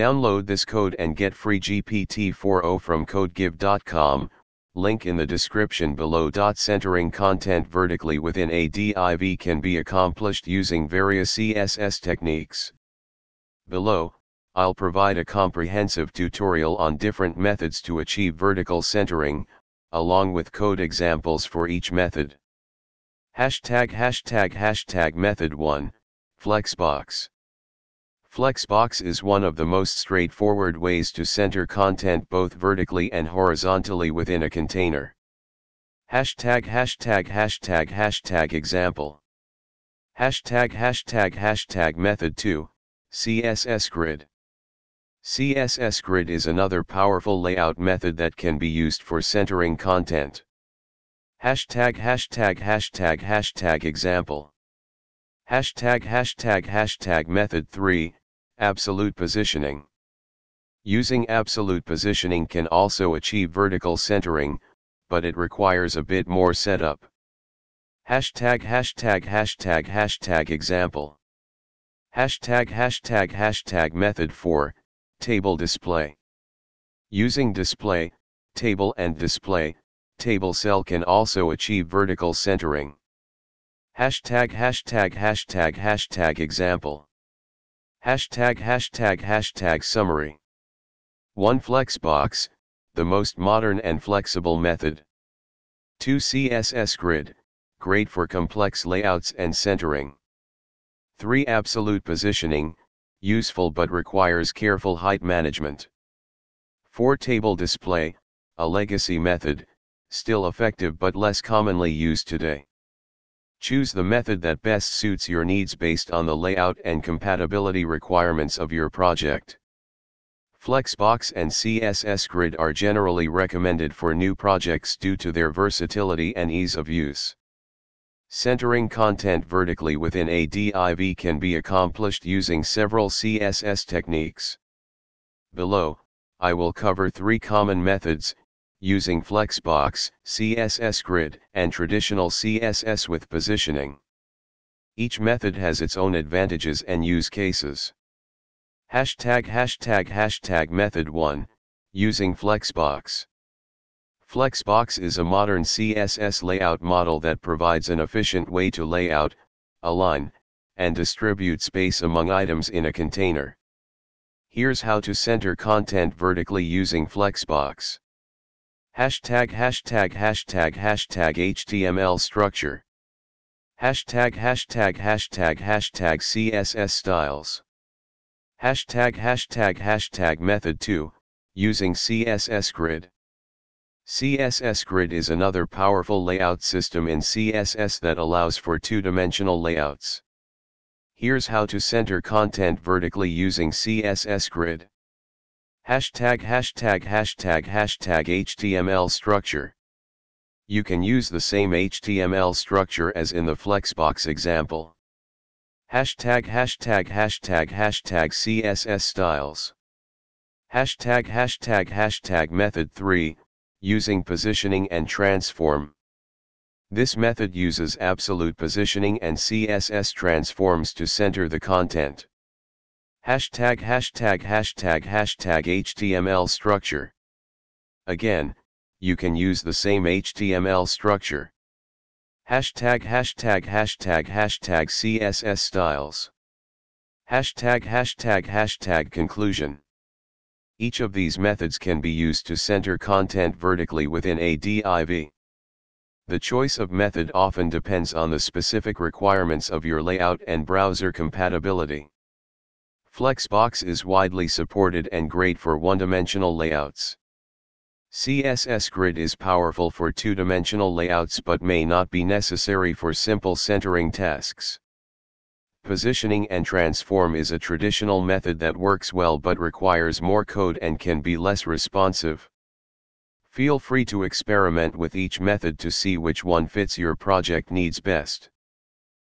Download this code and get free GPT-4o from codegive.com, link in the description below. Centering content vertically within a div can be accomplished using various CSS techniques. Below, I'll provide a comprehensive tutorial on different methods to achieve vertical centering, along with code examples for each method. Hashtag hashtag hashtag method 1, Flexbox. Flexbox is one of the most straightforward ways to center content both vertically and horizontally within a container. Hashtag hashtag hashtag hashtag example. Hashtag hashtag hashtag method 2, CSS grid. CSS grid is another powerful layout method that can be used for centering content. Hashtag hashtag hashtag hashtag example. Hashtag hashtag hashtag method 3, Absolute positioning. Using absolute positioning can also achieve vertical centering, but it requires a bit more setup. Hashtag hashtag hashtag hashtag example. Hashtag hashtag hashtag method 4, table display. Using display, table and display, table cell can also achieve vertical centering. Hashtag hashtag hashtag hashtag example. Hashtag hashtag hashtag summary. One Flexbox, the most modern and flexible method. 2 CSS grid, great for complex layouts and centering. 3 Absolute positioning, useful but requires careful height management. 4 Table display, a legacy method, still effective but less commonly used today. Choose the method that best suits your needs based on the layout and compatibility requirements of your project. Flexbox and CSS Grid are generally recommended for new projects due to their versatility and ease of use. Centering content vertically within a div can be accomplished using several CSS techniques. Below, I will cover three common methods, using Flexbox, CSS Grid, and traditional CSS with positioning. Each method has its own advantages and use cases. Hashtag hashtag hashtag method 1, using Flexbox. Flexbox is a modern CSS layout model that provides an efficient way to lay out, align, and distribute space among items in a container. Here's how to center content vertically using Flexbox. Hashtag hashtag hashtag hashtag HTML structure. Hashtag hashtag hashtag hashtag CSS styles. Hashtag hashtag hashtag method 2, using CSS grid. CSS grid is another powerful layout system in CSS that allows for two-dimensional layouts. Here's how to center content vertically using CSS grid. Hashtag hashtag hashtag hashtag HTML structure. You can use the same HTML structure as in the Flexbox example. Hashtag hashtag hashtag hashtag CSS styles. Hashtag hashtag hashtag method 3, using positioning and transform. This method uses absolute positioning and CSS transforms to center the content. Hashtag hashtag hashtag hashtag HTML structure. Again, you can use the same HTML structure. Hashtag hashtag hashtag hashtag CSS styles. Hashtag hashtag hashtag conclusion. Each of these methods can be used to center content vertically within a div. The choice of method often depends on the specific requirements of your layout and browser compatibility. Flexbox is widely supported and great for one-dimensional layouts. CSS Grid is powerful for two-dimensional layouts but may not be necessary for simple centering tasks. Positioning and transform is a traditional method that works well but requires more code and can be less responsive. Feel free to experiment with each method to see which one fits your project needs best.